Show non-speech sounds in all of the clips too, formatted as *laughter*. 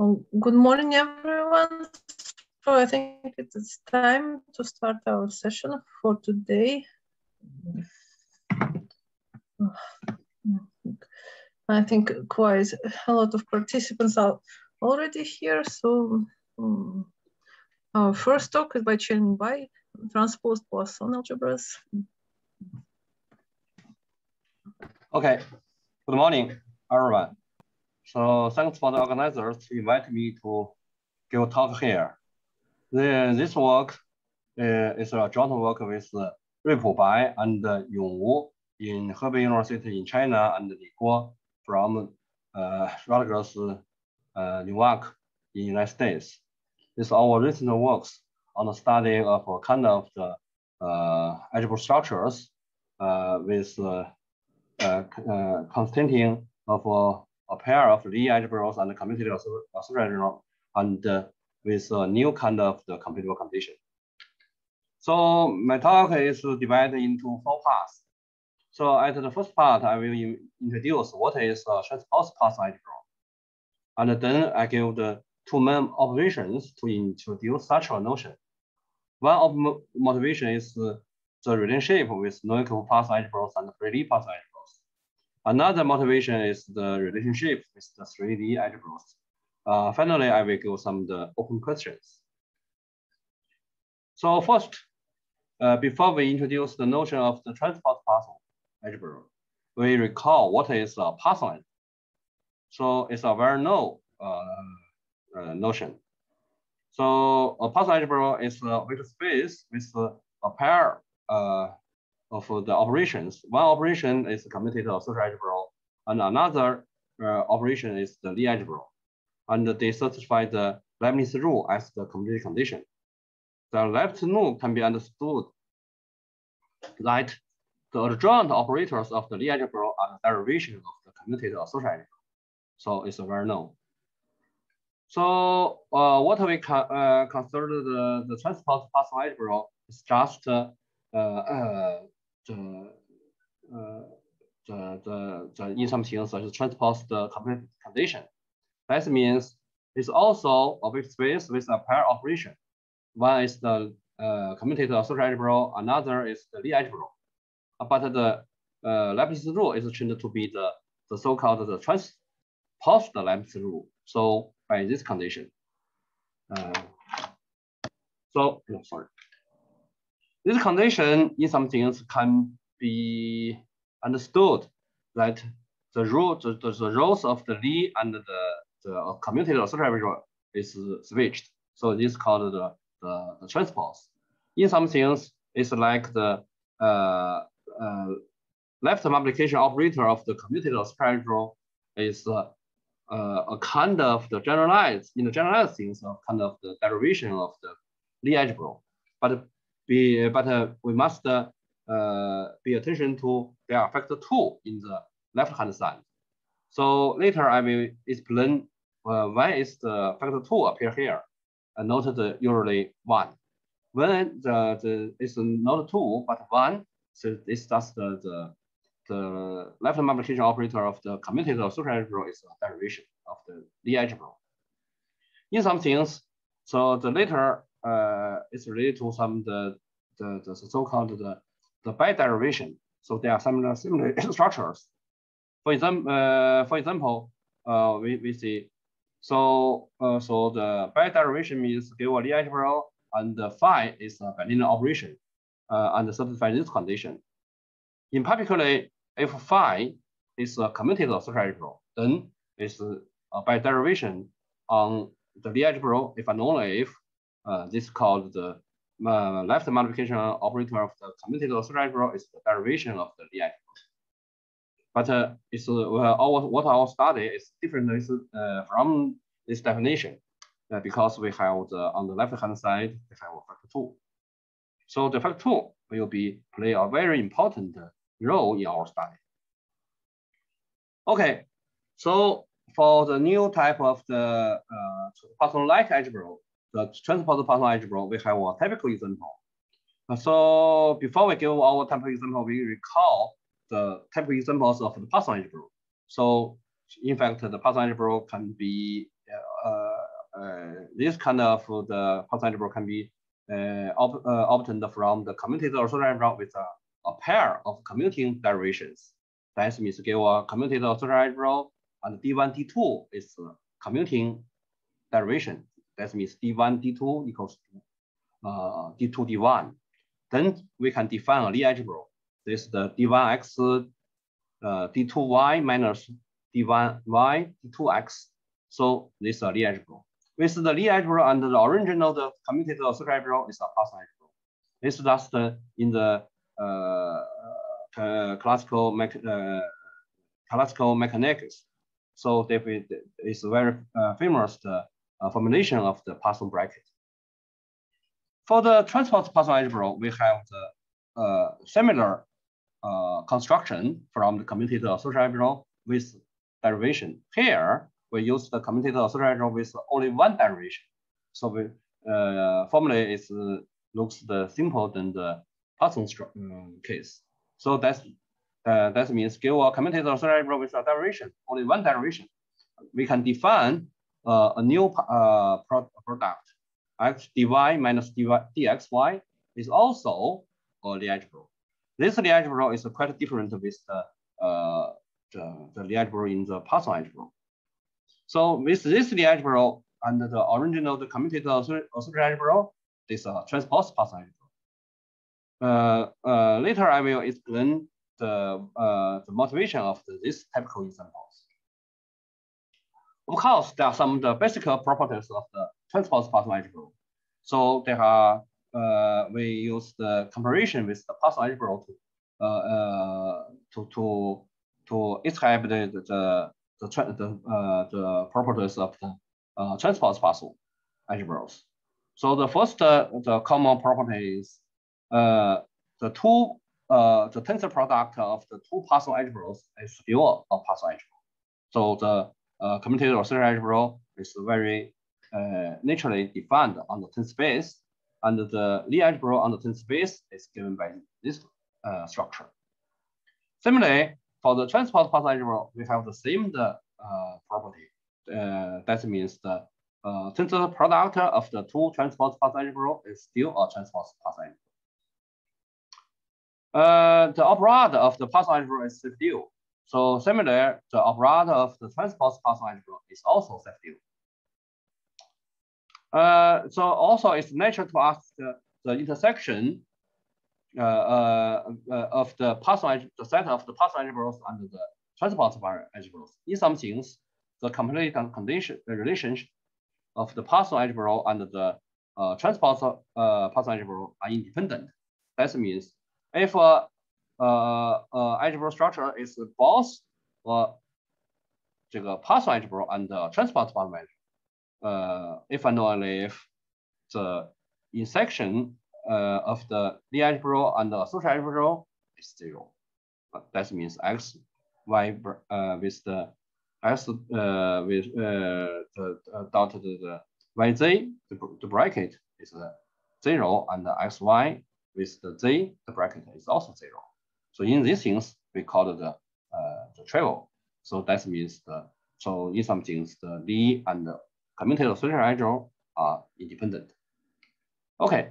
Well, good morning, everyone. So I think it is time to start our session for today. I think quite a lot of participants are already here. So um, our first talk is by Chen Bai, transposed Poisson algebras. Okay, good morning, everyone. So thanks for the organizers to invite me to give a talk here. The, this work uh, is a joint work with uh, Ruipu Bai and uh, Yong Wu in Hebei University in China and Li Guo from uh, Rutgers uh, Newark in United States. It's our recent works on the study of a kind of the uh, algebra structures uh, with uh, uh, uh, constituting of a pair of Lie algebras and commutative associative and uh, with a new kind of the computable condition. So my talk is divided into four parts. So at the first part, I will introduce what is a transpose Poisson algebra. And then I give the two main operations to introduce such a notion. One of motivation is the relationship with non-equal Poisson algebras and free Poisson algebras. Another motivation is the relationship with the 3-Lie algebras. Uh, finally, I will give some the open questions. So first, uh, before we introduce the notion of the transpose Poisson algebra, we recall what is a Poisson. So it's a very known uh, uh, notion. So a Poisson algebra is a vector space with a pair uh, of the operations. One operation is committed commutative associative algebra, and another uh, operation is the Lie algebra. And they satisfy the Leibniz rule as the commutative condition. The left rule can be understood that the adjoint operators of the Lie algebra are the derivation of the commutative associative algebra. So it's well known. So uh, what we uh, consider the, the transpose Poisson algebra is just uh, uh, the uh, the the the in some things such as transpose the condition. That means it's also vector space with a pair operation. One is the uh, commutative associative algebra, another is the Lie algebra. But the uh, Leibniz rule is turned to be the, the so-called the transposed Leibniz rule. So by this condition. Uh, so, no, sorry. This condition in some things can be understood that the rule, the, the, the roles of the Lie and the, the commutative associative is switched. So this is called the, the, the transpose. In some things, it's like the uh, uh, left multiplication operator of the commutative associative is uh, uh, a kind of the generalized, in the generalized things, a kind of the derivation of the Lie algebra. But be, but uh, we must uh, pay attention to their factor two in the left-hand side. So later I will explain uh, why is the factor two appear here and not the usually one. When the, the it's not two, but one, so it's just the, the, the left multiplication operator of the commutative algebra is a derivation of the Lie algebra. In some things, so the later uh, is related to some the the, the so-called the, the biderivation. So there are some similar *coughs* structures. For example, uh, for example, uh, we, we see so uh, so the biderivation means give a Lie algebra and the phi is a bilinear operation uh, and satisfy this condition. In particular, if phi is a commutative associative algebra, then it's a by derivation on the Lie algebra if and only if uh, this is called the uh, left multiplication operator of the commutative algebra is the derivation of the Lie. But uh, it's uh, what our study is different uh, from this definition uh, because we have the, on the left hand side, we have factor two. So the factor two will be play a very important role in our study. Okay, so for the new type of the uh, Poisson-like algebra, the transpose Poisson algebra, we have a typical example. So before we give our typical example, we recall the typical examples of the Poisson algebra. So in fact, the Poisson algebra can be uh, this kind of the Poisson algebra can be uh, uh, obtained from the commutative associative algebra with a, a, pair of commuting derivations. That means give a commutative associative algebra and D1, D2 is commuting derivation. That means D1, D2 equals uh, D2, D1. Then we can define a Lie algebra. This is the D1x, uh, D2y minus D1y, D2x. So this is a Lie algebra. With the Lie algebra and the original the commutative associative algebra is a Poisson algebra. This is just in the uh, uh, classical me uh, classical mechanics. So it's very uh, famous uh, formulation of the Poisson bracket. For the transpose Poisson algebra, we have the uh, similar uh, construction from the commutative associative algebra with derivation. Here, we use the commutative associative algebra with only one derivation. So we uh, formula uh, looks the simple than the Poisson um, case. So that's uh, that means give a commutative associative algebra with a derivation, only one derivation. We can define uh, a new uh, pro product x dy minus dy, dxy is also a Lie algebra. This Lie algebra is quite different with the, uh, the, the Lie algebra in the Poisson algebra. So with this Lie algebra and the original the commutative associative algebra, this uh, transpose Poisson algebra. Uh, uh, later I will explain the, uh, the motivation of the, this typical examples. Of course, there are some of the basic properties of the transpose Poisson algebra. So there are, uh, we use the comparison with the Poisson algebra to, uh, uh, to, to, to describe the, the, the, the, uh, the properties of the uh, transpose Poisson algebras. So the first, uh, the common property is uh, the two, uh, the tensor product of the two Poisson algebras is still a Poisson algebra. So the uh, commutative associative algebra is very uh, naturally defined on the tensor space, and the Lie algebra on the tensor space is given by this uh, structure. Similarly, for the transpose Poisson algebra, we have the same the, uh, property. Uh, that means the uh, tensor product of the two transpose Poisson algebra is still a transpose Poisson algebra. The operator of the Poisson algebra is self-dual. So similar, the operator of the transpose Poisson algebra is also self-dual. Uh, so also it's natural to ask the, the intersection uh, uh, uh of the Poisson the set of the Poisson algebras and the transpose algebras. In some things, the complete condition the relationship of the Poisson algebra and the uh, transpose uh, Poisson algebra are independent. That means if a algebra structure is both uh, 这个 Poisson algebra and transpose Poisson algebra. Uh, if and only if the intersection uh, of the Lie algebra and the social algebra is zero. That means x, y uh, with the x uh, with uh, the uh, dotted the yz, the, the bracket is zero, and the xy with the z, the bracket is also zero. So in these things, we call the, uh, the travel. So that means the, so in some things, the Lie and the commutative associative algebra are independent. Okay.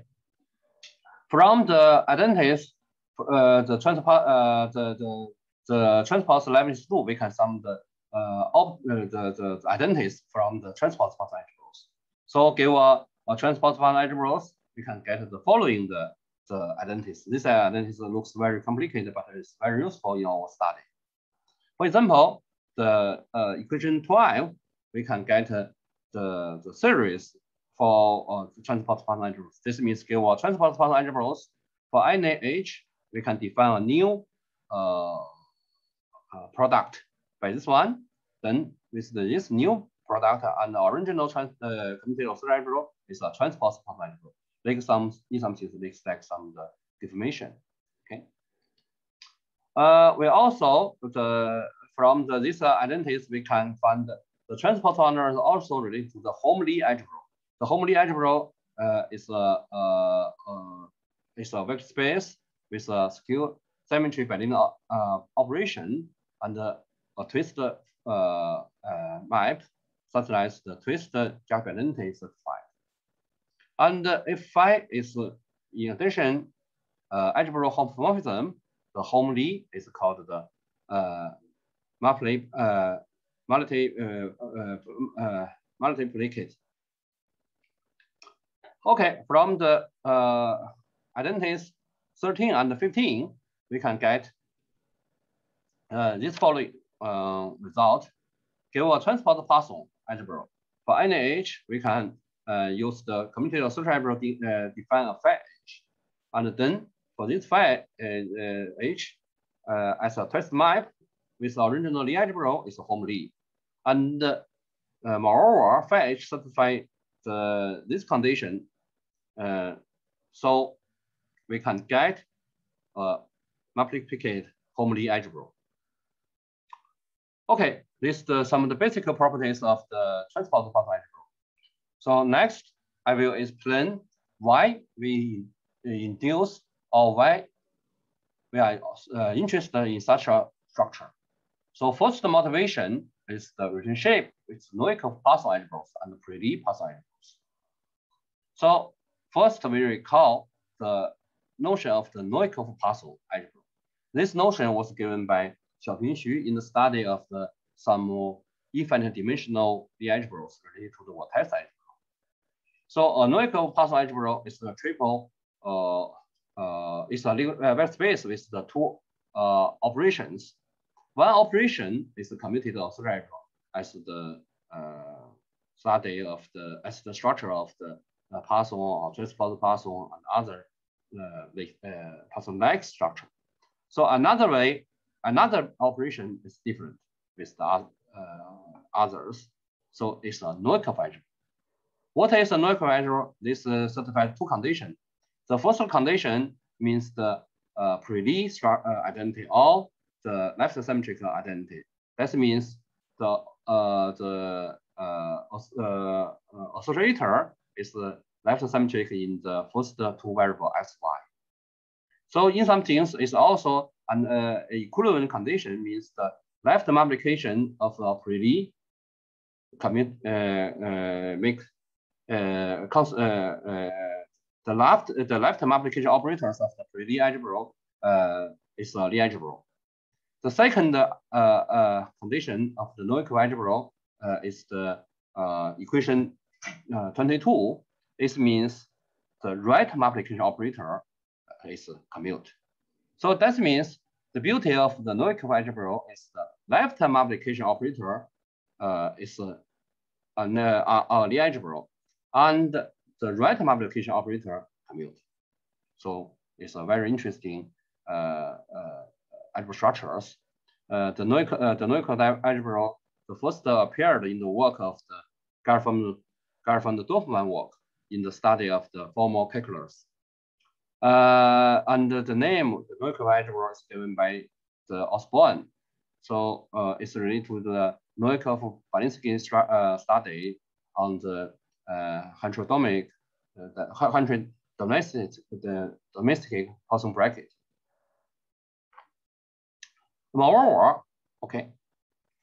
From the identities, uh, the transpose, uh, the, the, the transpose Leibniz rule, we can sum the, uh, of, uh, the, the, identities from the Poisson algebras. So give a, a Poisson algebras, we can get the following the the identities. This identity looks very complicated, but it's very useful in our study. For example, the uh, equation 12, we can get uh, the, the series for uh, transpose Poisson algebras. This means give a transpose Poisson algebras for any h, we can define a new uh, uh, product by this one. Then with this new product and the original trans uh, commutative algebra is a transpose Poisson algebra like some in some cases they expect some the deformation. Okay. Uh, we also the from the these uh, identities we can find the, the transpose is also related to the Hom-Lie algebra. The Hom-Lie algebra uh, is a uh, uh, is a vector space with a skew symmetry bilinear uh, operation and a twist uh, uh, map such as the twist Jacobi identity. And if phi is in addition uh, algebra homomorphism, the Hom-Lie is called the uh, multi, uh, multi, uh, uh, uh, multiplicate. Okay, from the uh, identities 13 and 15, we can get this following result. Give a transpose Poisson algebra. For any h, we can use the commutative social algebra de uh, define a h. And then for this uh, uh, h uh, as a test map with the original algebra is a home. And uh, moreover, h satisfy the, this condition. Uh, so we can get a multiplicate Hom-Lie algebra. Okay, this is some of the basic properties of the transpose algebra. So next, I will explain why we induce or why we are uh, interested in such a structure. So first motivation is the relationship with Novikov Poisson algebras and pre-Lie Poisson algebras. So first we recall the notion of the Novikov Poisson algebra. This notion was given by Xiaoping Xu in the study of the some infinite dimensional algebras related to the vertex algebra. So a Novikov Poisson algebra is a triple uh, uh, is a uh, vector space with the two uh, operations. One operation is the commuted algebra as the uh, study of the as the structure of the uh, Poisson or transpose Poisson and other uh, like uh, Poisson-like structure. So another way, another operation is different with the uh, others. So it's a algebra. What is a Novikov algebra? This uh, certifies two conditions. The first condition means the uh, pre-Lie uh, identity or the left symmetric identity. That means the uh, the uh, uh, associator is the left symmetric in the first two variable x, y. So in some things, it's also an uh, equivalent condition means the left multiplication of the pre-Lie commit uh, uh, make uh, uh, the left the left multiplication operators of the pre-Lie algebra uh, is a Lie algebra. The second uh, uh, condition of the Novikov algebra uh, is the uh, equation uh, 22. This means the right multiplication operator is commute. So that means the beauty of the Novikov algebra is the left multiplication operator is a, a, a, a Lie algebra. And the right multiplication operator commute. So it's a very interesting uh, uh, algebra structures. Uh, the Noik, uh, the algebra, the first appeared in the work of the Gelfand, Gelfand Dorfman work in the study of the formal calculus. Uh, and the name, the Novikov algebra is given by the Osborn. So uh, it's related to the Novikov-Balinsky uh, study on the uh, hydrodynamic, uh, the hydrodynamic domestic, the domestic Poisson bracket. Moreover, okay,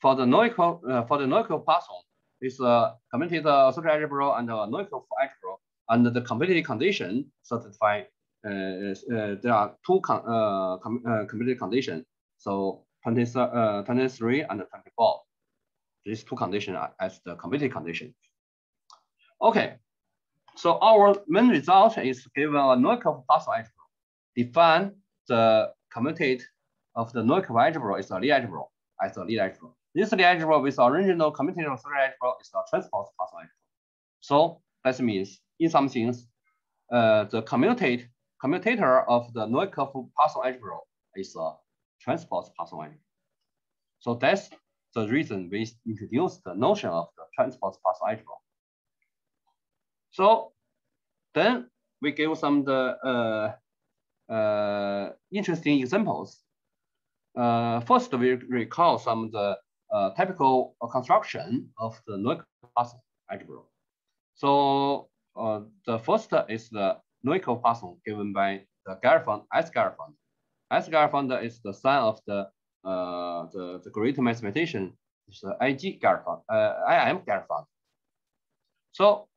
for the Novikov, uh, for the Novikov Poisson, is a committed uh, social algebra and a Novikov algebra, and the competitive condition satisfy. Uh, uh, there are two con uh, com uh, conditions. So 20, uh, 23 and 24. These two conditions are as the competitive condition. Okay, so our main result is given a Novikov Poisson algebra. Define the commutate of the Novikov algebra is a Lie algebra as a Lie algebra. This Lie algebra with original commutator of social algebra is a transpose Poisson algebra. So that means in some things, uh, the commutate commutator of the Novikov Poisson algebra is a transpose Poisson algebra. So that's the reason we introduced the notion of the transpose Poisson algebra. So then we give some the uh, uh, interesting examples. Uh, first, we recall some of the uh, typical construction of the Novikov algebra. So uh, the first is the Novikov Poisson given by the Gelfand, S. Gelfand. S. Gelfand is the son of the, uh, the, the great mathematician is the IG function, uh, IM Garrett. So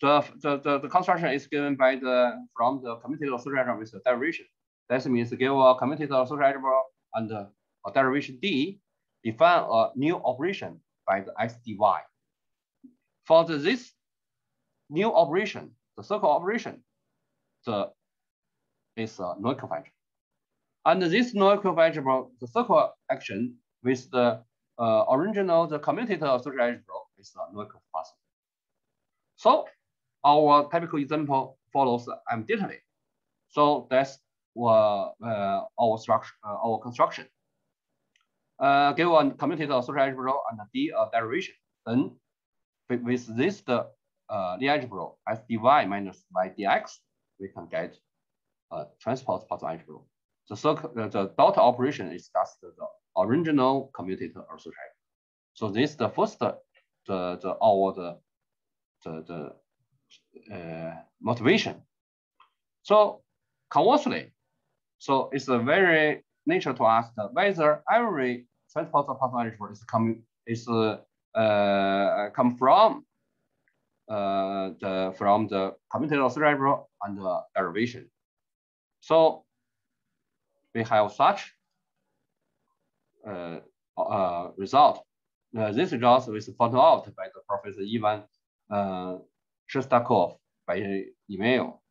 the, the, the, the, construction is given by the from the social algebra with the derivation. That means give a social algebra and a derivation D, define a new operation by the XDY. For the, this new operation, the circle operation, the is a non-equivalent. And this non-equivalent the circle action with the uh, original, the social algebra is a non-equivalent. So our typical example follows immediately. So that's uh, uh, our structure, uh, our construction. Uh, give a commutative social algebra and D a derivation. Then with this the uh, the algebra as dy minus y dx, we can get a transpose Poisson algebra. The circle, uh, the dot operation is just the original commutative social algebra. So this is the first the the our the the, the uh, motivation. So conversely, so it's a very nature to ask whether every transpose Poisson algebra is coming is uh, uh, come from uh, the from the commutative algebra and the derivation. So we have such uh, uh, result. Uh, this result was found out by the Professor Ivan uh, Shestakov by email.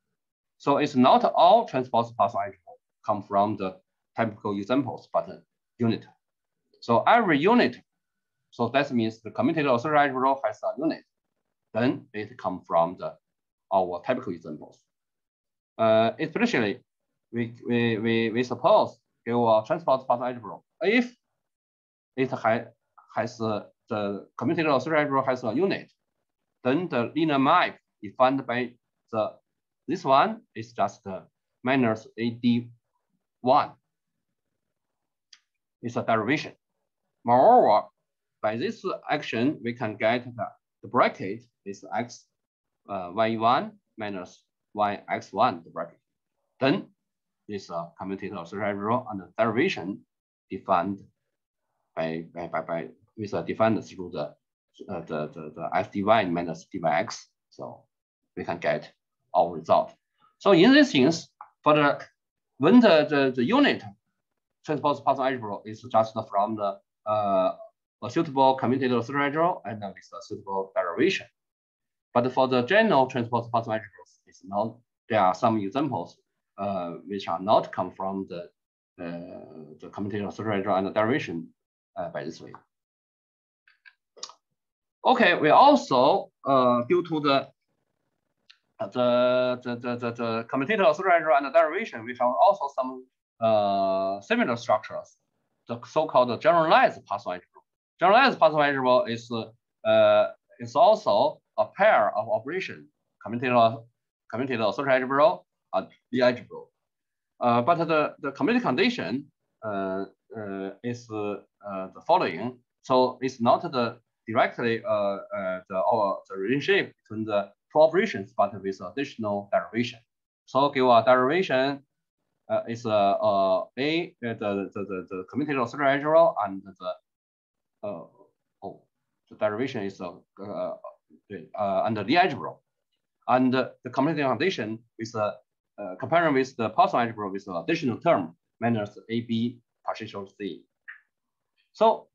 So it's not all transpose Poisson algebra come from the typical examples, but unit. So every unit, so that means the commutative algebra has a unit. Then it come from the our typical examples. Uh, especially, we, we, we, we suppose give a transpose Poisson algebra. If it has, has the commutative algebra has a unit, then the linear map defined by the this one is just minus AD1. It's a derivation. Moreover, by this action, we can get the, the bracket is x uh, y1 minus yx1 the bracket. Then this uh, commutative algebra and the derivation defined by, by, by, by with a defined through the uh, the, the, the fdy minus dyx. So we can get our result. So in these things, for the when the, the, the unit transpose Poisson algebra is just from the uh, a suitable commutative algebra and with a suitable derivation. But for the general transpose Poisson algebras, it's not. There are some examples uh, which are not come from the uh, the commutative algebra and the derivation uh, by this way. Okay, we also, uh, due to the the the the the, the commutative algebra and the derivation, we have also some uh, similar structures, the so-called generalized Poisson algebra. Generalized Poisson algebra is uh, is also a pair of operation, commutative commutative algebra and the algebra. Uh, but the the community condition uh, uh, is uh, the following. So it's not the directly uh, uh, the, our, the relationship between the two operations, but with additional derivation. So give a derivation uh, is uh, uh, a the, the, the, the commutative algebra and the uh, oh, the derivation is uh, uh, uh, under the algebra. And the commutative condition with a uh, comparing with the Poisson algebra with an additional term minus AB partial C. So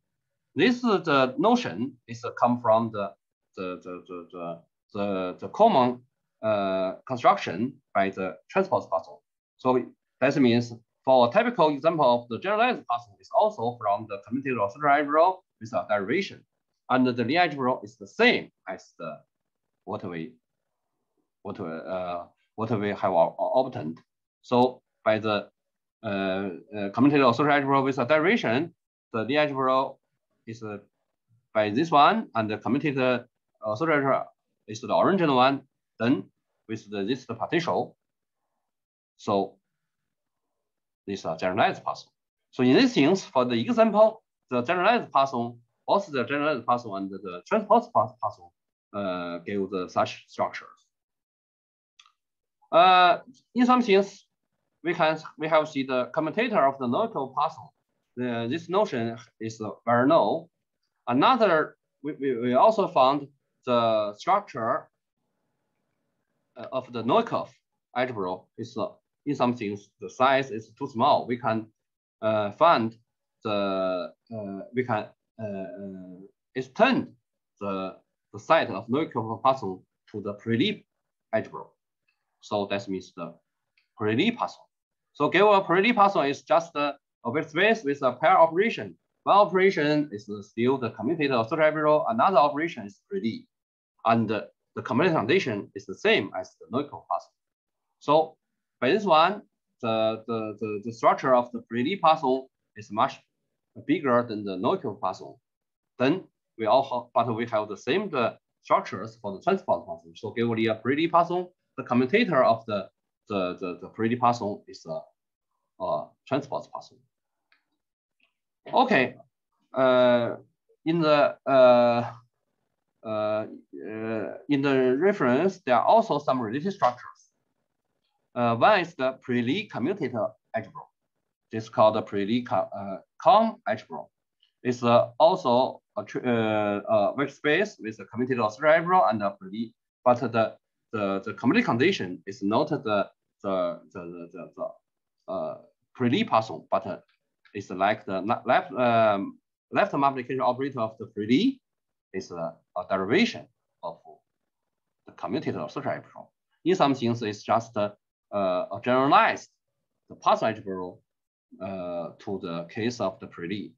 this is the notion is come from the the the the the, the, the common uh, construction by the transpose Poisson. So that means for a typical example of the generalized Poisson is also from the commutative algebra with a derivation. And the Lie algebra is the same as the what we what we, uh, what we have obtained. So by the uh, uh, commutative algebra with a derivation, the Lie algebra is uh, by this one and the committed uh, authority is the original one, then with the, this the. So this are generalized Poisson. So in these things, for the example, the generalized Poisson, both the generalized Poisson and the transpose Poisson uh, give the such structures. Uh, in some things, we can we have see the commutator of the local Poisson the, this notion is very known. Another, we, we, we also found the structure uh, of the Novikov algebra is uh, in some things the size is too small. We can uh, find the uh, we can uh, uh, extend the the set of Novikov Poisson to the pre-Lie algebra. So that means the pre-Lie Poisson. So give a pre-Lie Poisson is just a space with a pair operation. One operation is still the commutator of such algebra. Another operation is pre-Lie, and the, commutator foundation is the same as the Novikov Poisson. So by this one, the, the, the, the structure of the 3D Poisson is much bigger than the Novikov Poisson. Then we all have, but we have the same the structures for the transpose Poisson. So give the pre-Lie Poisson, the commutator of the the the, the pre-Lie Poisson is a, a transpose Poisson. Okay, uh, in the uh, uh, uh, in the reference, there are also some related structures. Uh, one is the pre-Lie commutator algebra. This is called the uh, com algebra. It's uh, also a, uh, a vector space with a commutator algebra and a pre-Lie, but the the the commutative condition is not the the the the, the, the uh, Poisson, but uh, it's like the left um, left multiplication operator of the pre-Lie is a, a derivation of the commutator of such algebra. In some things, it's just uh, a generalized the Poisson algebra uh, to the case of the pre-Lie.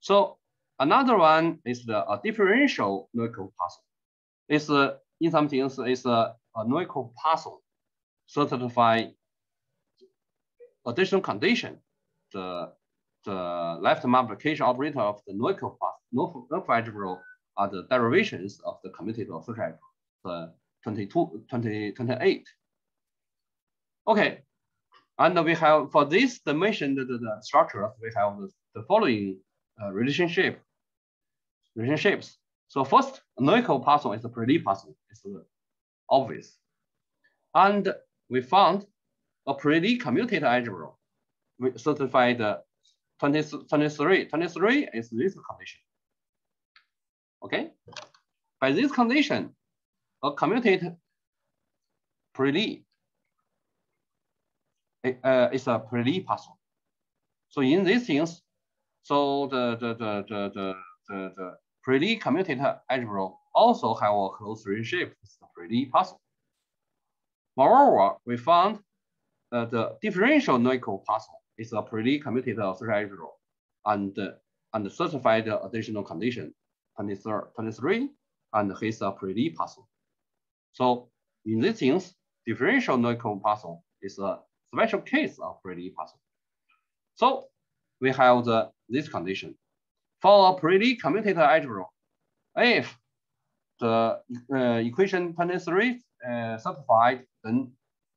So another one is the a differential Novikov Poisson. It's uh, in some things it's a, a Novikov Poisson satisfy additional condition. The the left multiplication operator of the Novikov algebra are the derivations of the such algebra, the 22, 20, 28. Okay, and we have for this dimension, the, the, the structure, we have the, the following uh, relationship, relationships. So first, Novikov Poisson is the pre-Lie Poisson. It's obvious. And we found a pre-Lie commutator algebra. We certified the 20, 23. 23 is this condition. Okay. By this condition, a commutator pre-Lie uh, is a pre-Lie Poisson. So in these things, so the the the the the the, the algebra also have a close relationship with the pre-Lie Poisson. Moreover, we found that the differential Novikov Poisson is a of such algebra and and certified additional condition 23 and his a pre-Lie Poisson. So in these things, differential Novikov Poisson is a special case of pre-Lie Poisson. So we have the, this condition. For a pre-Lie commutator algebra, if the uh, equation 23 uh, satisfied, then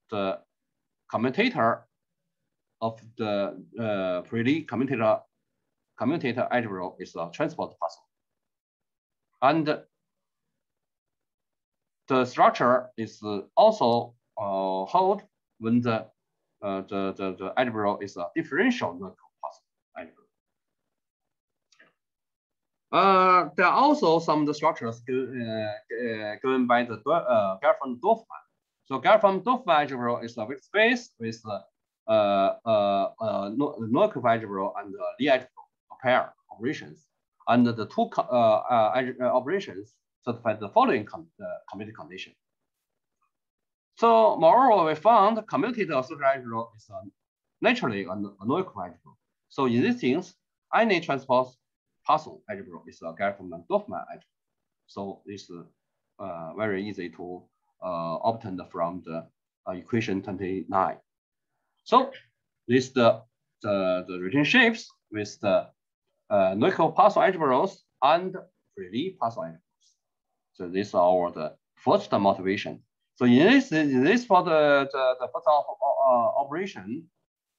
the commutator of the uh, pre-Lie commutator commutator algebra is a transpose Poisson. And the structure is also uh, hold when the uh, the, the, the algebra is a differential Novikov Poisson algebra. Uh, there are also some the structures uh, uh, given by the uh, Gelfand-Dorfman. So Gelfand-Dorfman algebra is a space with uh, uh, uh, Novikov algebra and uh, Lie pair operations. And the two uh, uh, operations satisfy the following com uh, condition. So moreover, we found commutative algebra is uh, naturally a, algebra. So in these things, any transpose Poisson algebra is a Gelfand-Dorfman algebra. So it's uh, very easy to uh, obtain from the uh, equation 29. So this the, the, the relationships with the uh, Novikov Poisson algebras and pre-Lie partial algebras. So this is our the first motivation. So in this, in this for the, the, the first uh, operation,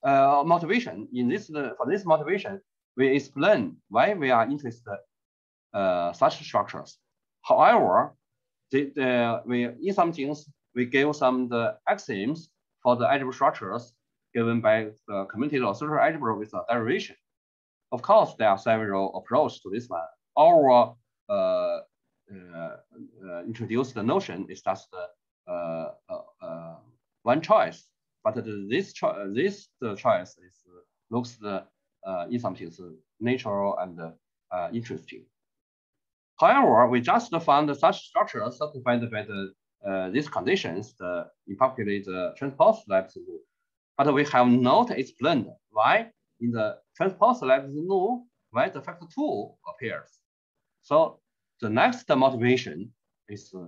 uh, motivation, in this, the, for this motivation, we explain why we are interested uh, such structures. However, the, the, we, in some things, we gave some the axioms for the algebra structures given by the commutator of social algebra with a derivation. Of course, there are several approaches to this one. our uh, uh, uh, introduced the notion is just uh, uh, one choice, but this cho this choice is looks the in some things natural and interesting. However, we just found such structures satisfied by the uh, these conditions, the, in particular the transpose Leibniz rule. But we have not explained why in the transpose Leibniz rule, why the factor two appears. So the next motivation is uh,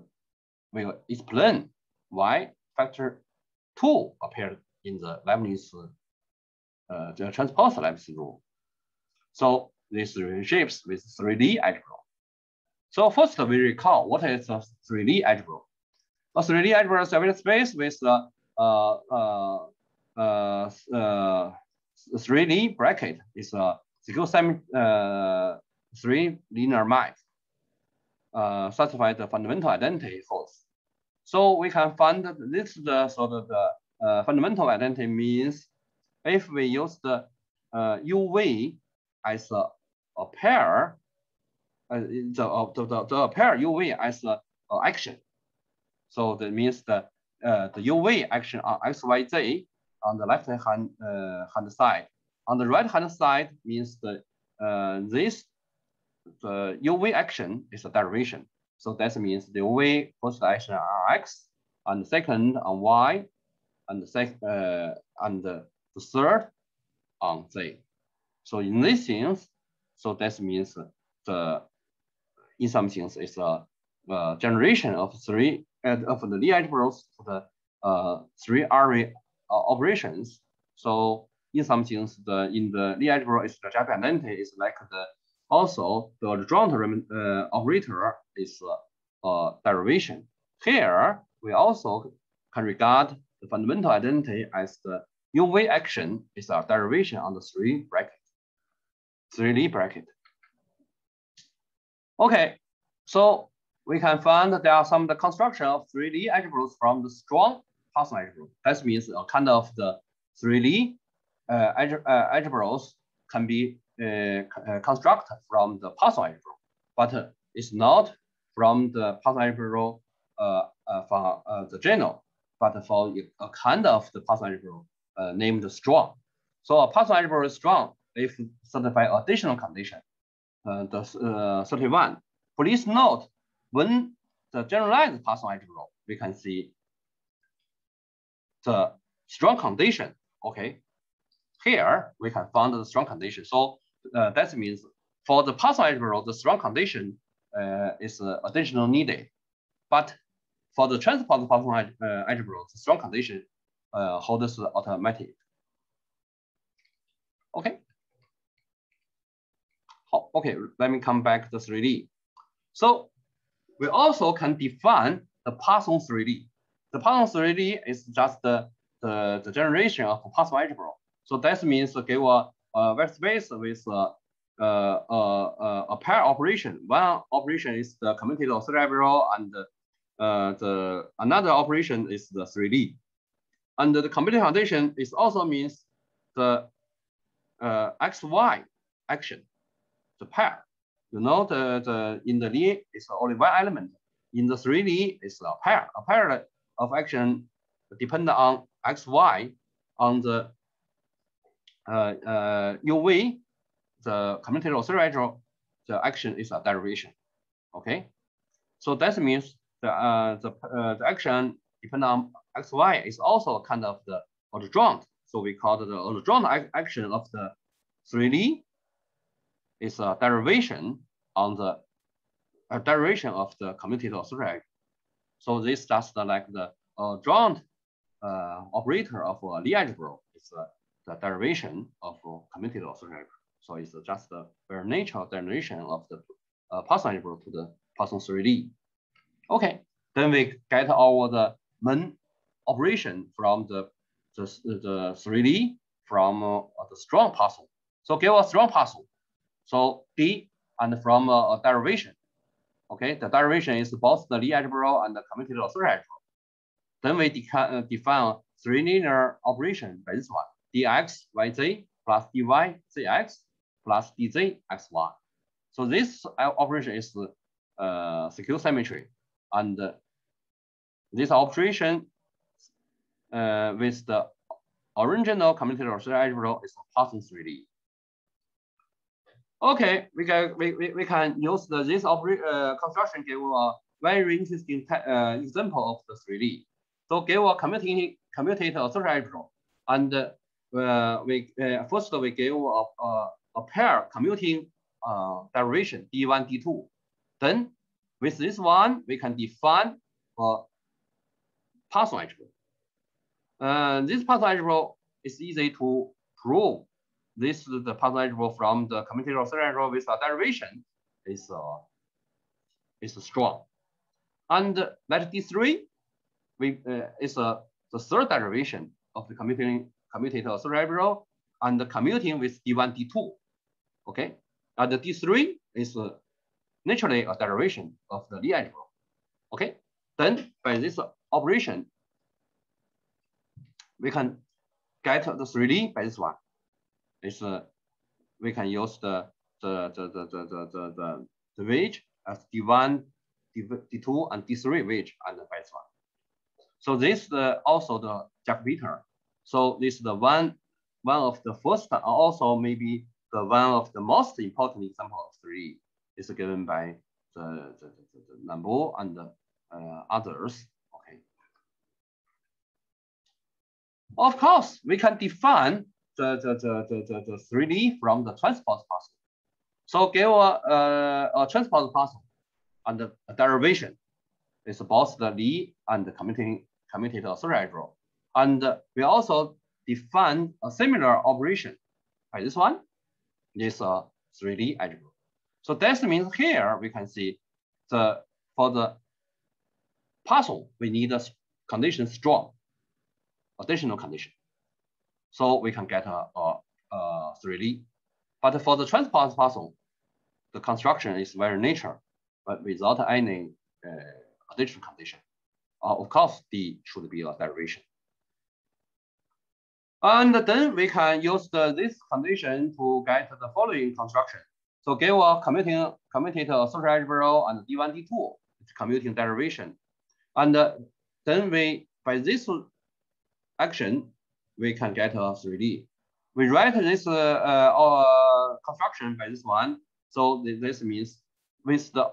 will explain why factor two appeared in the Leibniz uh, the transpose Leibniz rule. So this relationships with 3-Lie algebra. So first we recall what is a 3-Lie algebra. A 3-Lie algebra is a space with a uh, uh, uh, uh, 3-Lie bracket is a single semi uh, three linear map uh, satisfy the fundamental identity force. So we can find that this the sort of the uh, fundamental identity means if we use the uh, UV as a, a pair, the, the, the, the pair UV as a action. So that means the, uh, the UV action on XYZ on the left hand, uh, hand side. On the right hand side means the uh, this the UV action is a derivation. So that means the UV first action on X and the second on Y and the second uh, and the third on Z. So in these things, so that means the in some things it's a, a generation of three of the Lie algebras for the uh, three array uh, operations. So in some things, the in the Lie algebra is the Jacobi identity is like the also the adjoint uh, operator is a, a derivation. Here we also can regard the fundamental identity as the UV action is a derivation on the three bracket, three Lie bracket. Okay, so we can find that there are some the construction of 3-Lie algebras from the strong Poisson algebra. That means a kind of the 3-Lie uh, uh, algebras can be uh, uh, constructed from the Poisson algebra, but uh, it's not from the Poisson algebra uh, uh, uh, the general, but for a kind of the Poisson algebra uh, named strong. So a Poisson algebra is strong if satisfy additional condition. Uh, the uh, 31. Please note when the generalized Poisson algebra, we can see the strong condition. Okay, here we can find the strong condition. So uh, that means for the Poisson algebra, the strong condition uh, is uh, additional needed. But for the transpose Poisson uh, algebra, the strong condition uh, holds automatic. Okay. Okay, let me come back to 3-Lie. So we also can define the Poisson 3-Lie. The Poisson 3-Lie is just the, the, the generation of Poisson algebra. So that means give a, a vector space with a, a, a, a, pair operation. One operation is the commutative cerebral and uh, the another operation is the 3-Lie. And the commutative foundation is also means the uh, XY action, the pair. You know, the, the in the Lie is only one element. In the 3-Lie, it's a pair. A pair of action depend on XY on the uh, uh, UV, the commutative cerebral, the action is a derivation. Okay, so that means the uh, the uh, the action depend on xy is also kind of the adjoint. So we call it the adjoint action of the 3-Lie is a derivation on the a derivation of the commutative cerebral. So this just like the adjoint uh, operator of a Lie algebra. It's a the derivation of commutative algebra. So it's just the very natural derivation of the uh, Poisson algebra to the Poisson 3-Lie. Okay, then we get our the main operation from the, the, the 3-Lie from uh, the strong Poisson. So give us strong Poisson. So D and from uh, a derivation. Okay, the derivation is both the Lie algebra and the commutative algebra. Then we de uh, define three linear operation by this one dx yz plus dy zx plus dz xy. So this operation is uh, secure symmetry. And this operation uh, with the original commutator 3-Lie algebra is Poisson 3-Lie. Okay, we can we, we, we can use the, this uh, construction give a very interesting uh, example of the 3-Lie. So give a commuting commutator 3D algebra, and uh, we uh, first we give a, a, a pair commuting uh, derivation d1 d2. Then with this one we can define a Poisson algebra. Uh, this Poisson algebra is easy to prove this is the algebra from the commutator third algebra with a derivation is uh, is strong. And that D3 we, uh, is uh, the third derivation of the commuting commutator algebra and the commuting with D1, D2. Okay, and the D3 is uh, naturally a derivation of the Lie algebra. Okay, then by this operation, we can get the 3-Lie by this one is uh, we can use the the the the the the the, the as D1, D, D2, and D3 weight and the base one. So this the also the Jacobiter. So this is the one one of the first also maybe the one of the most important example of three is given by the the, the, the number and the, uh, others. Okay. Of course, we can define the, the, the, the, the, 3-Lie from the transpose Poisson. So give a, uh, a, a transpose Poisson and the derivation is both the Lie and the commuting, commutator algebra. And we also define a similar operation by this one is a 3-Lie algebra. So that means here we can see the for the Poisson, we need a condition strong, additional condition. So we can get a, a, a 3-Lie. But for the transpose Poisson, the construction is very nature, but without any uh, additional condition. Uh, of course, D should be a derivation. And then we can use the, this condition to get the following construction. So give a commuting commutator associative algebra and D1, D2, it's commuting derivation. And uh, then we, by this action, we can get a 3-Lie. We write this uh, uh, construction by this one. So this means with the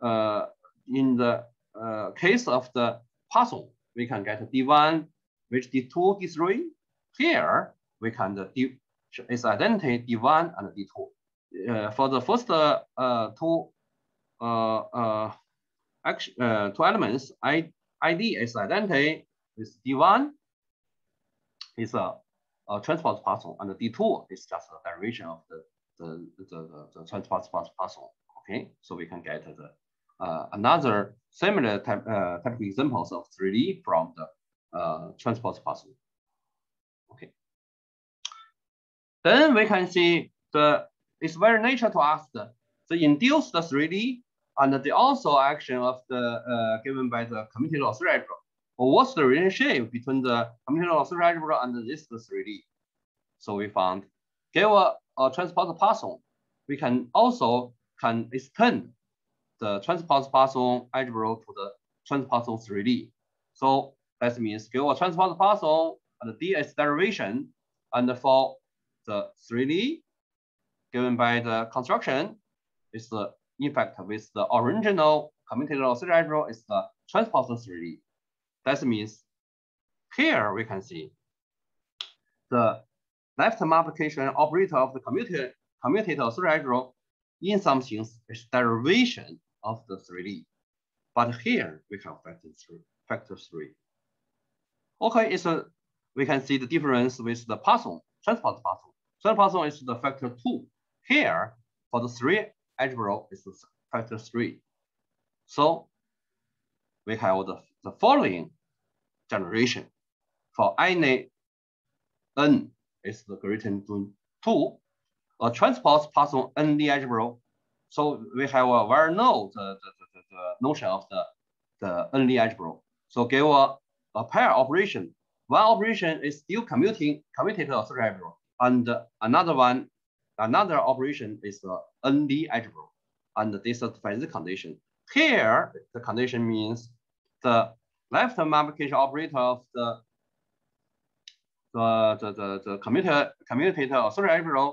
uh, in the uh, case of the Poisson, we can get D1, which D2, D3. Here we can the D is identity D1 and D2. Uh, for the first uh, uh, two uh, uh, uh, two elements, I, ID is identity with D1 is a, a transpose Poisson, and the D2 is just a derivation of the, the, the, the, the transpose Poisson. Okay, so we can get the uh, another similar type, uh, of examples of 3-Lie from the uh, transpose Poisson. Okay. Then we can see the it's very natural to ask the, the induced 3-Lie and the also action of the uh, given by the commuted oscillator well, what's the relationship between the associative algebra and this 3-Lie? So we found, give a, a transpose Poisson, we can also can extend the transpose Poisson algebra to the transpose 3-Lie. So that means give a transpose Poisson and the ds derivation, and for the 3-Lie given by the construction is the effect with the original commutator algebra is the transpose 3-Lie. That means here we can see the left multiplication operator of the commutator, commutator algebra in some things is derivation of the 3-Lie. But here we have factor three. Factor three. Okay, it's a we can see the difference with the Poisson, transpose Poisson. Transpose Poisson is the factor two. Here, for the three algebra is the factor three. So we have the, the following generation. For any n is the greater than 2, a transpose Poisson n algebra. So we have a very know the, the, the, the notion of the, the n algebra. So give a, a pair operation. One operation is still commuting commutator algebra, and another one another operation is the ND algebra, and this satisfies the condition. Here, the condition means the left multiplication operator of the the the the, the commutator commutator auxiliary algebra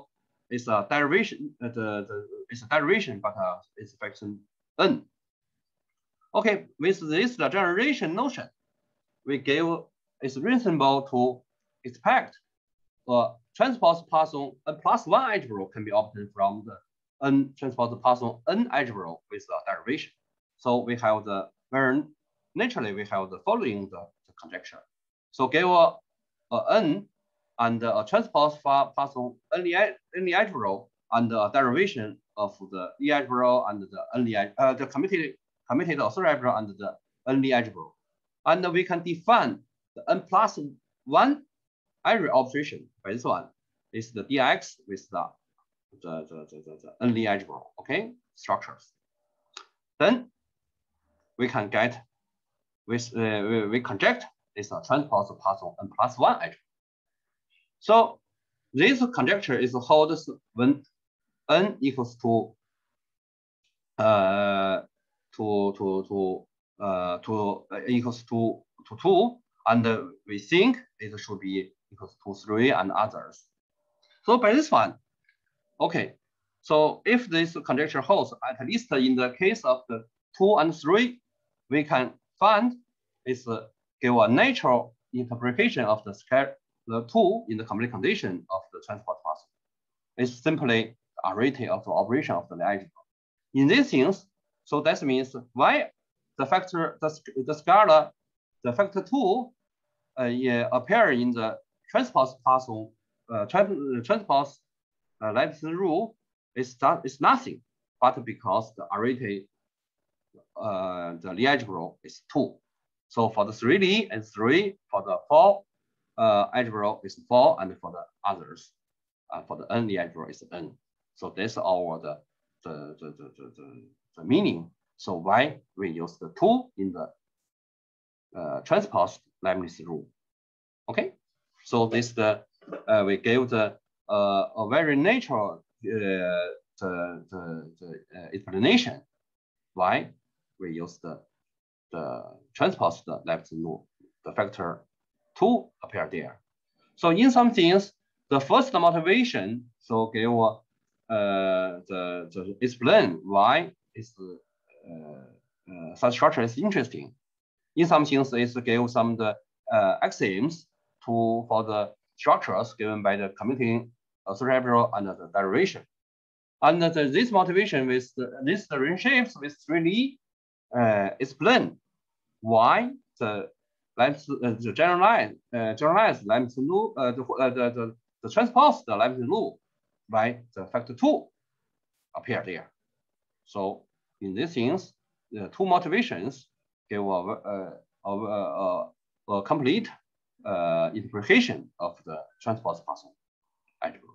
is a derivation. Uh, the the it's a derivation, but uh, it's function n. Okay, with this the generation notion, we give it's reasonable to expect a transpose Poisson n plus one algebra can be obtained from the n transpose Poisson n algebra with the derivation. So we have the very naturally we have the following the, the conjecture. So give a, a n and a transpose Poisson n algebra and a derivation of the E algebra and the n uh, the committed committed auxiliary algebra and the n algebra. And we can define the n plus one array operation by this one is the dx with the the the the, the, the n algebra, okay, structures. Then we can get with uh, we, we conject is a transpose Poisson n plus one algebra. So this conjecture is holds when n equals to uh to to to uh to uh, equals to to two, and we think it should be equals to three and others. So by this one, okay. So if this conjecture holds, at least in the case of the two and three, we can find is uh, give a natural interpretation of the scale the two in the complete condition of the transport Poisson. It's simply a rating of the operation of the algebra. In these things, so that means why the factor, the, the scalar, the factor two uh, yeah, appear in the transpose Poisson, uh, transpose uh, Leibniz rule is, that, is nothing but because the array uh, the Lie algebra is two. So for the 3D and 3, for the 4 uh, algebra is 4, and for the others, uh, for the n the algebra is n. So that's our the, the, the, the, the, the meaning. So why we use the 2 in the uh, transpose Leibniz rule. Okay, so this the uh, we gave the uh, a very natural uh, the, the, the uh, explanation why we use the the transpose the Leibniz rule, the factor two appear there. So in some things, the first motivation, so give uh, the, the explain why is uh, uh, such structure is interesting. In some things, is give some the uh, axioms to for the structures given by the commuting cerebral and the derivation. And the, this motivation with the, this relationships with really uh, explain why the Leibniz, uh, the generalized, uh, generalized Leibniz rule, uh, the, uh, the, the, the transpose the Leibniz rule by the factor two appear there. So in these things, the two motivations give a, a, a, a, a complete uh, interpretation of the transpose Poisson algebra.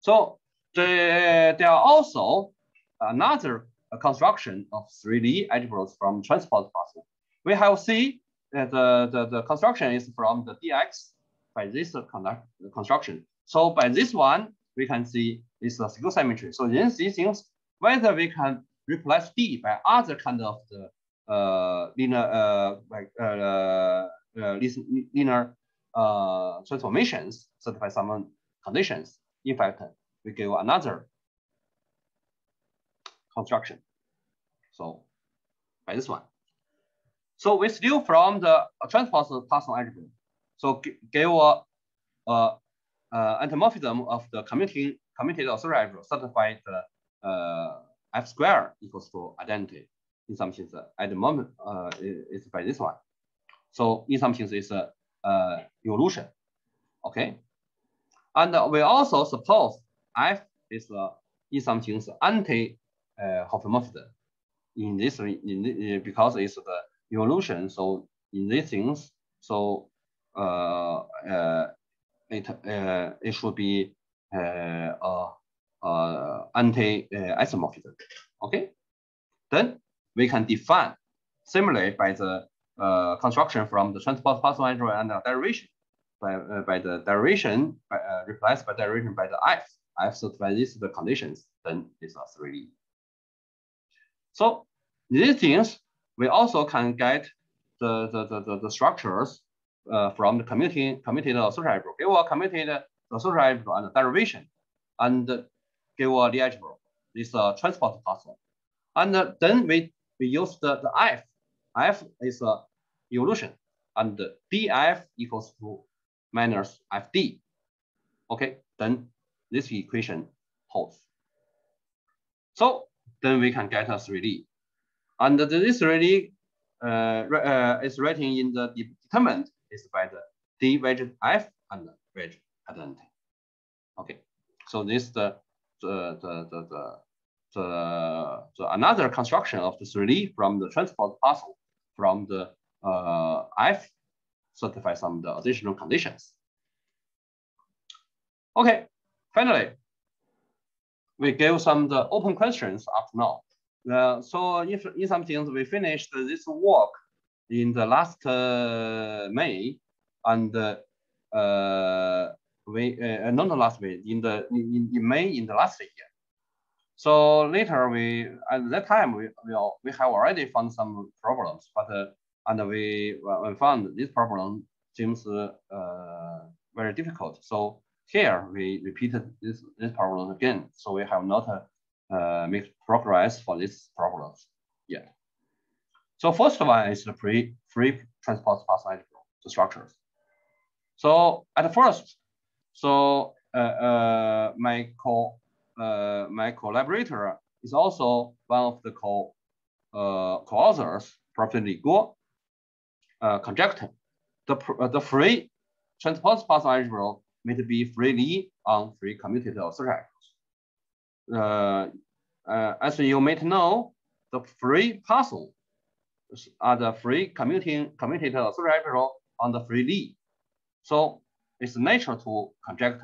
So the, there are also another construction of 3-Lie algebras from transpose Poisson. We have C the, the, the construction is from the dx by this construction. So by this one, we can see it's a single symmetry. So in these things, whether we can replace D by other kind of the uh, linear uh, like uh, uh, linear uh, transformations satisfy some conditions. In fact, we give another construction. So by this one. So we steal from the transpose Poisson algebra. So give a, a antimorphism of the commuting commuted auxiliary algebra satisfy the uh, f square equals to identity. In some sense, at the moment, uh, it's by this one. So in some sense, it's a, a involution. Okay. And we also suppose f is a, in some sense anti uh. In this, in, because it's the involution. So in these things, so uh, uh, it uh, it should be uh, uh, uh anti-isomorphism. Okay, then we can define similarly by the uh, construction from the Poisson algebra and the derivation by uh, by the derivation by, uh, replaced by derivation by the f I've satisfied these the conditions, then it's a 3-Lie. So these things, we also can get the, the, the, the, structures uh, from the commuting, commuted associative algebra. Give a commuted associative algebra and derivation, and give a the algebra. This uh, transpose Poisson. And then we, we use the, the F. F is a involution, and df equals to minus fd. Okay, then this equation holds. So then we can get a 3-Lie. And this 3-Lie uh, uh, is written in the determinant is by the d wedge f and wedge identity. Okay, so this the the the the the, the, the another construction of the 3-Lie from the transpose Poisson from the uh, f satisfy some the additional conditions. Okay, finally, we give some the open questions up now. Uh, so if in some things we finished this work in the last uh, May, and uh, we uh, not the last May in the in, in May in the last year. So later we at that time we we, we have already found some problems, but uh, and we, we found this problem seems uh, very difficult. So here we repeated this, this problem again. So we have not uh, made progress for these problems yet. So first one is the free, free transpose Poisson the structures. So at first, so uh, uh, my co uh, my collaborator is also one of the co uh, co-authors, Professor Li Guo, uh, conjecture the the free transpose Poisson algebra may be freely on free commutative subjects. Uh, uh, as you may know, the free Poisson are the free commuting commutative algebra on the free Lie. So it's natural to conject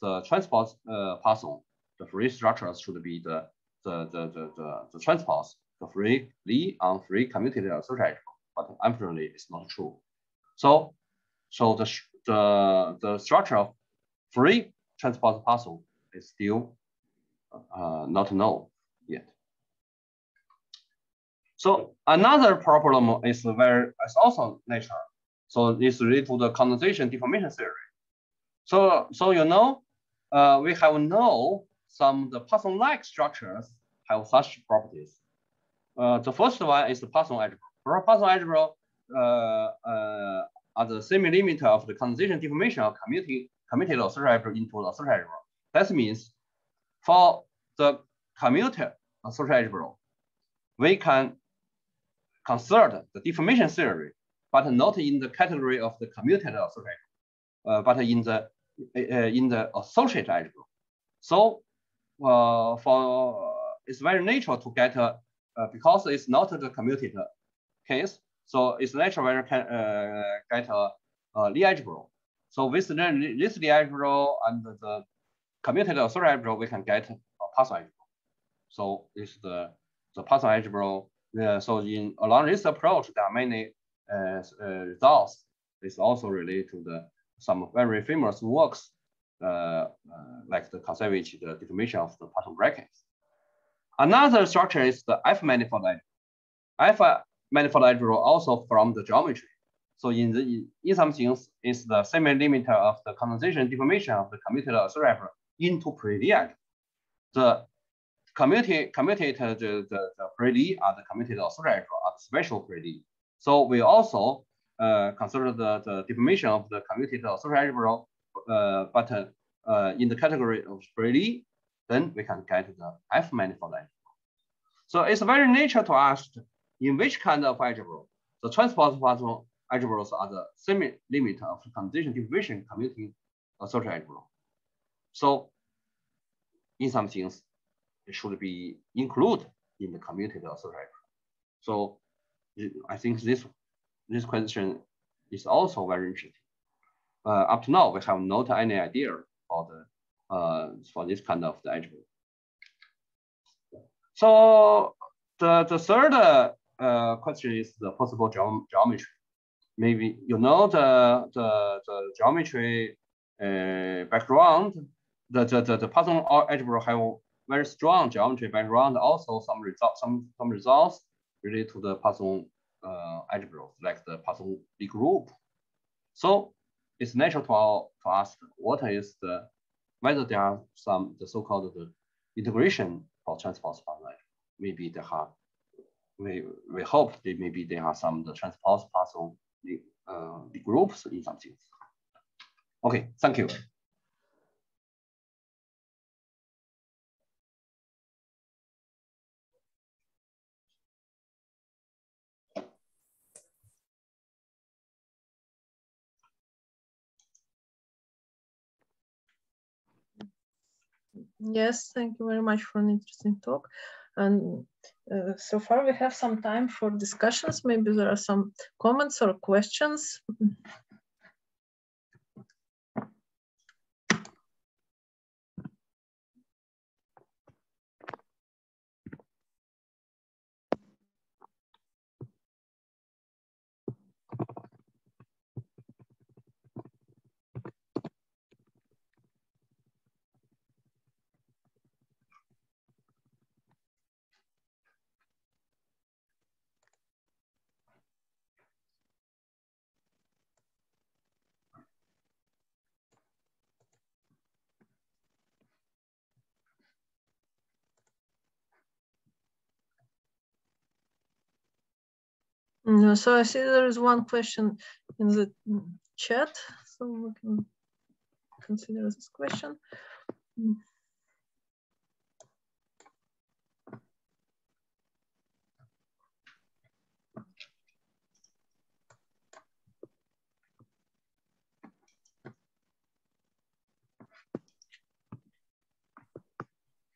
the transpose uh, Poisson. The free structures should be the the the the the, the transpose, the free Lie on free commutative algebra. But unfortunately, it's not true. So so the the the structure of free transpose Poisson is still uh, not known yet. So another problem is very is also nature. So it's related to the condensation deformation theory. So so you know uh, we have know some the Poisson-like structures have such properties. Uh, the first one is the Poisson algebra. Poisson algebra uh, uh, are the semi-limit of the condensation deformation of commuting associative algebra into the associative algebra. That means for the commuted associative algebra, we can consider the deformation theory, but not in the category of the commuted associative algebra, uh, but in the uh, in the associated algebra. So uh, for it's very natural to get uh, because it's not the commuted case, so it's natural we can uh, get a, a Lie algebra. So with this algebra and the commuted authority algebra, we can get a Poisson algebra. So this is the, the Poisson algebra. So in along this approach, there are many uh, uh, results. It's also related to the some very famous works uh, uh, like the Kontsevich, the deformation of the Poisson brackets. Another structure is the F manifold algebra. F manifold algebra also from the geometry. So in the in some things, it's the semi-limiter of the condensation deformation of the commuted algebra into pre algebra. The commuted commuted the, the, the pre are the commuted algebra are the special pre So we also uh, consider the, the deformation of the commuted algebra, uh, but uh, in the category of pre then we can get the F manifold algebra. So it's very natural to ask in which kind of algebra the transpose function algebras are the semi-limit of the division commuting associated algebra. So in some things, it should be included in the commutative associated algebra. So I think this, this question is also very interesting. Uh, up to now, we have not any idea for the uh, for this kind of the algebra. So the, the third uh, question is the possible geom geometry maybe you know the, the, the geometry uh, background the, the, the, the Poisson algebra have very strong geometry background, also some results, some, some results related to the Poisson uh, algebra, like the B group. So it's natural to, to ask what is the, whether there are some, the so-called the integration for transpose Poisson Maybe they have, we, we hope that maybe there are some the transpose the groups in things. Okay, thank you. Yes, thank you very much for an interesting talk. And uh, so far we have some time for discussions. Maybe there are some comments or questions. No, so I see there is one question in the chat, so we can consider this question.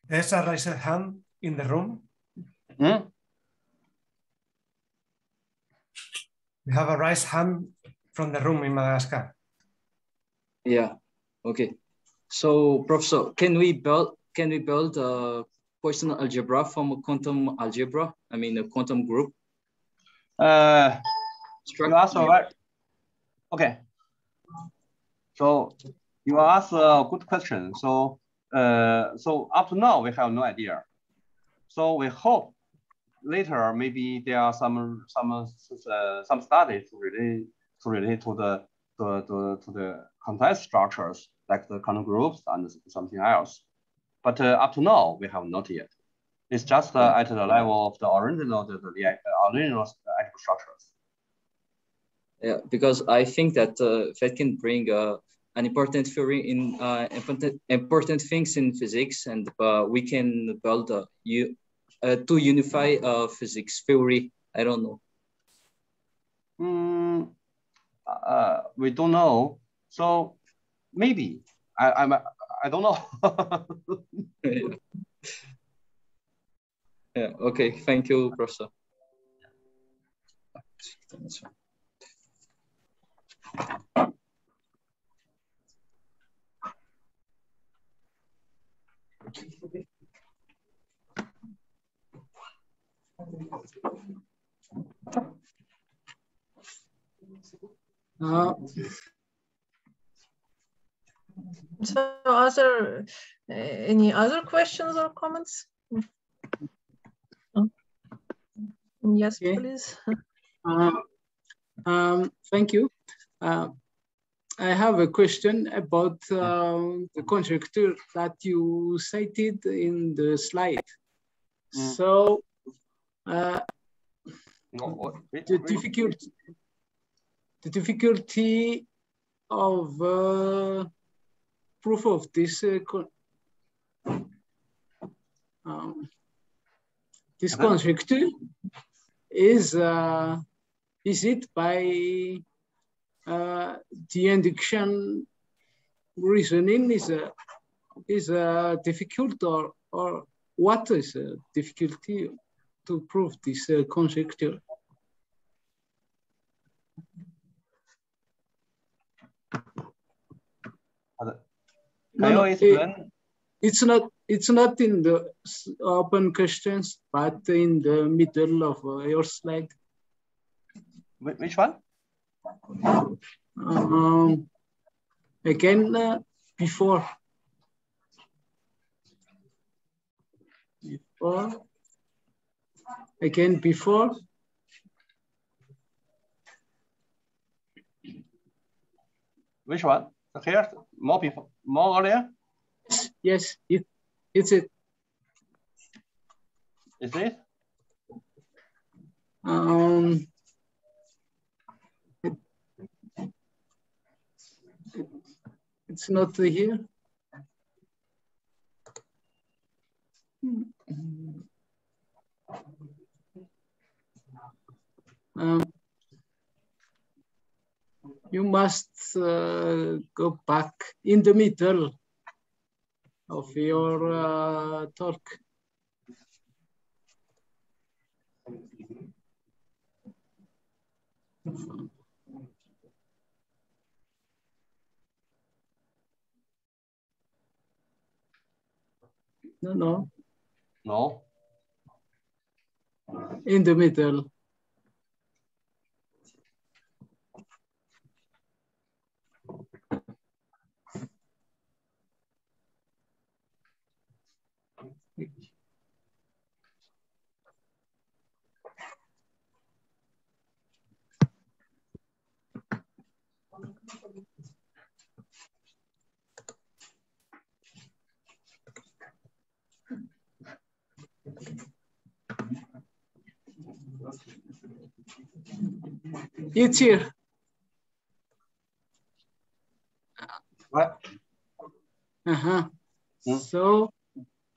There's a raised hand in the room. Hmm? We have a raised hand from the room in Madagascar. Yeah. Okay. So, Professor, can we build can we build a Poisson algebra from a quantum algebra? I mean, a quantum group. Uh, you ask right. Okay. So you ask a good question. So uh, so up to now we have no idea. So we hope later, maybe there are some some uh, some studies to relate to relate to the to, to, to the complex structures like the quantum groups and something else. But uh, up to now, we have not yet. It's just uh, at the level of the original the, the, the original algebra structures. Yeah, because I think that uh, that can bring uh, an important theory in uh, important important things in physics, and uh, we can build a you uh, to unify uh, physics theory? I don't know. Mm, uh, we don't know. So maybe I I'm I don't know. *laughs* yeah. Okay. Thank you, Professor. Okay. Uh, so other uh, any other questions or comments? Yes, okay. please. Uh, um, thank you. Uh, I have a question about uh, the conjecture that you cited in the slide. Mm. So uh, the difficulty, the difficulty of uh, proof of this uh, um, this uh-huh. conjecture is uh, is it by uh, the induction reasoning is a is a difficult or or what is a difficulty to prove this uh, conjecture. No, eh, it's not it's not in the open questions, but in the middle of uh, your slide. Which one? Um, again, uh, before. Before again before. Which one? Here, more before, more earlier? Yes, it, it's it. Is it? Um, it's not here. Um, you must uh, go back in the middle of your uh, talk. No, no. No. In the middle. It's here. What? Uh-huh. Hmm. So,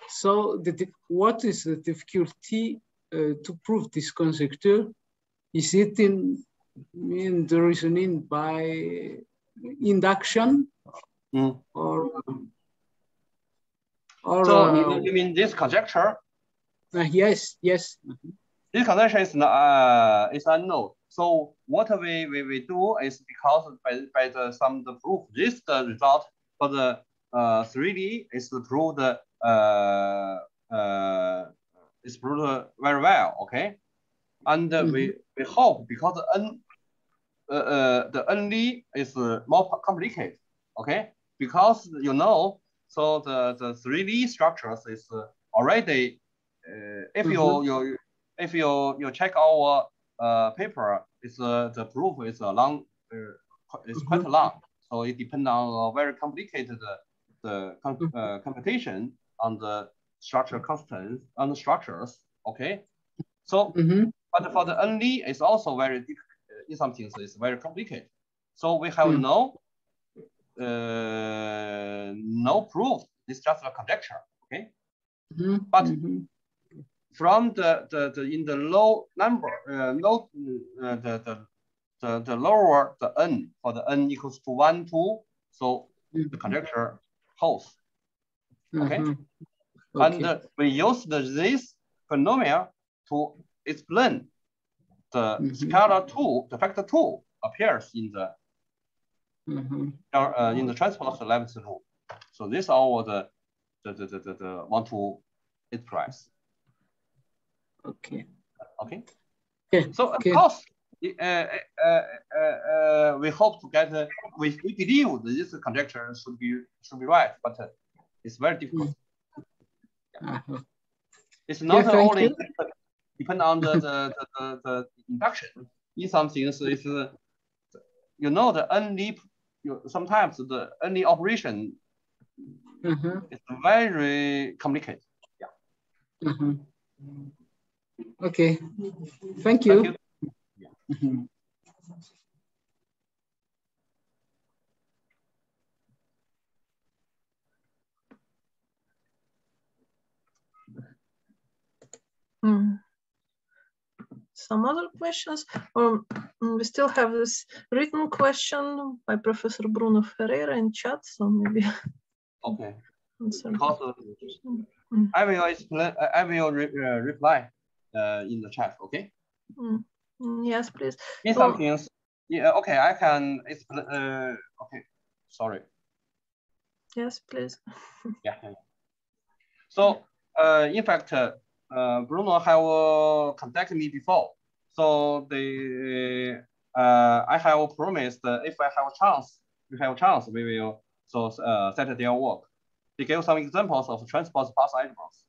so the, di- what is the difficulty uh, to prove this conjecture? Is it in, in the reasoning by induction Mm. or or So uh, you- you mean this conjecture? uh, yes, yes. This conjecture is not, uh, is unknown. So what we, we, we do is because by, by the some the proof, this the result for the uh, 3-Lie is proved uh, uh, is proved very well, okay? And uh, we, we hope because the N uh, uh, the ND is uh, more complicated, okay? Because you know, so the, the 3-Lie structures is uh, already uh, if you Mhm. you if you you check our uh, paper, it's uh, the proof is a long uh, it's quite long. So it depends on a very complicated uh, the com- uh, computation on the structure constants on the structures. Okay, so Mhm. but for the only it's also very uh, in some things it's very complicated. So we have Mm. no uh, no proof. It's just a conjecture. Okay Mhm. But- Mhm. From the, the, the in the low number, uh, low, uh, the, the, the, the lower the n for the n equals to one, two, so the conjecture holds. Okay. Mhm. And uh, we use the, this phenomenon to explain the Mhm. scalar two, the factor two appears in the Mhm. uh, in the transpose Leibniz rule. So this all the the, the, the, the, the want to express. Okay. Okay. Okay. So of Okay. course, uh, uh, uh, uh, we hope to get. We, we believe that this conjecture should be should be right, but uh, it's very difficult. Uh-huh. It's not Yeah, only depend on *laughs* the the, the, the, induction. In some things, it's uh, you know the only you, sometimes the only operation Uh-huh. is very complicated. Yeah. Uh-huh. Okay. Thank you. Thank you. Mm. Some other questions? Or mm, we still have this written question by Professor Bruno Ferreira in chat, so maybe *laughs* Okay. answer. Because uh, Mm. I will explain. I will re, uh, reply uh, in the chat. Okay. Mm. Mm, Yes, please. In some things, yeah. Okay, I can explain. Uh, okay. Sorry. Yes, please. *laughs* Yeah. So, uh, in fact, uh, uh, Bruno have uh, contacted me before. So they, uh, I have promised that if I have a chance, we have a chance, we will so uh, set their work. They gave some examples of transpose Poisson algebras.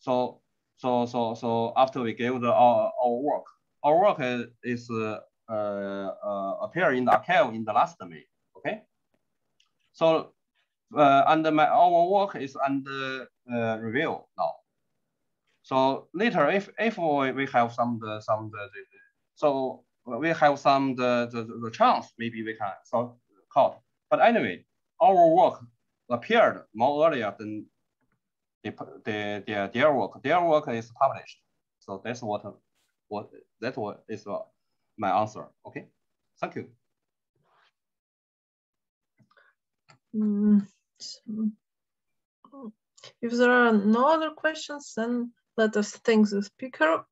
So so so so after we give the our, our work, our work is, uh, uh, appear in the arXiv in the last May. Okay. So uh, and my our work is under uh, review now. So later, if if we have some the some the, the so we have some the, the the chance maybe we can solve code. But anyway, our work appeared more earlier than the, the, their, their work. Their work is published. So that's what, what that's what is uh, my answer. Okay, thank you. Mm, if there are no other questions, then let us thank the speaker.